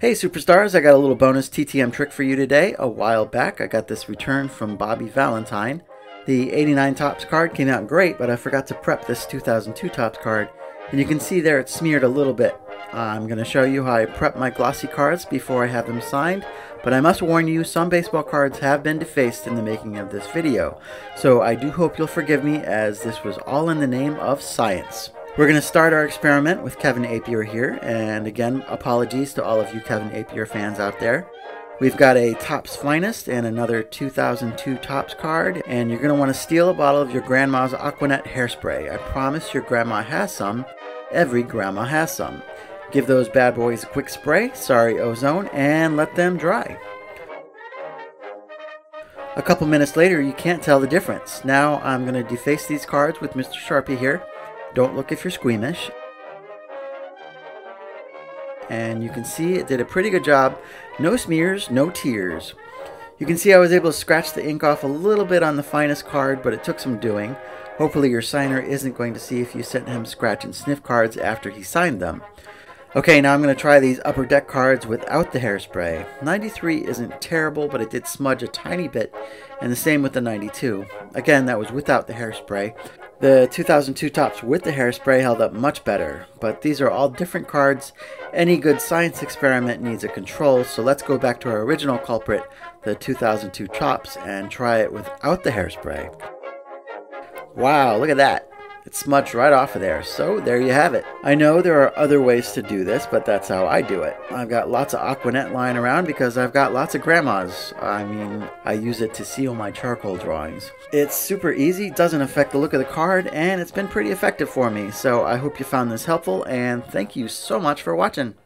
Hey superstars, I got a little bonus TTM trick for you today. A while back, I got this return from Bobby Valentine. The 89 Topps card came out great, but I forgot to prep this 2002 Topps card. And you can see there it's smeared a little bit. I'm going to show you how I prep my glossy cards before I have them signed, but I must warn you, some baseball cards have been defaced in the making of this video. So I do hope you'll forgive me as this was all in the name of science. We're going to start our experiment with Kevin Appier here, and again, apologies to all of you Kevin Appier fans out there. We've got a Topps Finest and another 2002 Topps card, and you're going to want to steal a bottle of your grandma's Aquanet hairspray. I promise your grandma has some. Every grandma has some. Give those bad boys a quick spray, sorry ozone, and let them dry. A couple minutes later, you can't tell the difference. Now I'm going to deface these cards with Mr. Sharpie here don't look if you're squeamish. And you can see it did a pretty good job. No smears, no tears. You can see I was able to scratch the ink off a little bit on the finest card, but it took some doing. Hopefully your signer isn't going to see if you sent him scratch and sniff cards after he signed them. Okay, now I'm going to try these upper deck cards without the hairspray. 93 isn't terrible, but it did smudge a tiny bit, and the same with the 92. Again, that was without the hairspray. The 2002 Topps with the hairspray held up much better, but these are all different cards. Any good science experiment needs a control, so let's go back to our original culprit, the 2002 Topps, and try it without the hairspray. Wow, look at that. It smudged right off of there. So there you have it. I know there are other ways to do this, but that's how I do it. I've got lots of Aquanet lying around because I've got lots of grandmas. I mean, I use it to seal my charcoal drawings. It's super easy, doesn't affect the look of the card, and it's been pretty effective for me. So I hope you found this helpful, and thank you so much for watching.